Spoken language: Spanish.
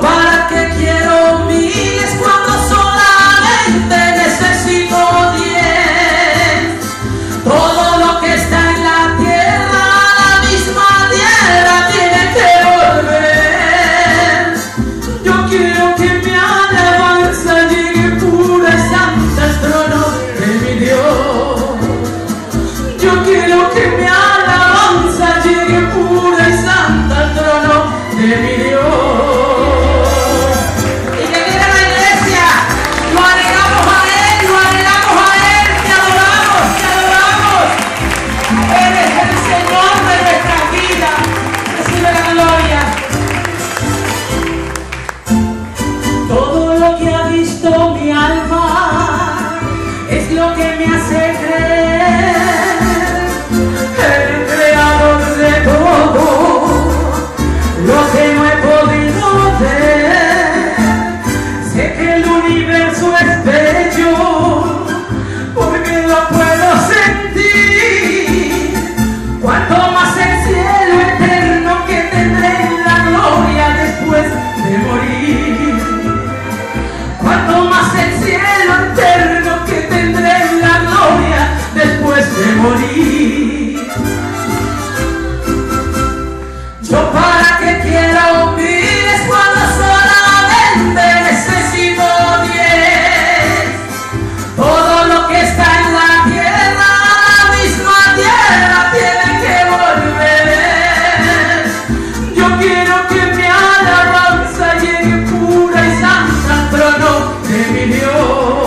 Para qué quiero miles cuando solamente necesito diez. Todo lo que está en la tierra, la misma tierra tiene que volver. Yo quiero que mi alabanza llegue pura y santa al trono de mi Dios. Yo quiero que mi alabanza Más el cielo eterno trono de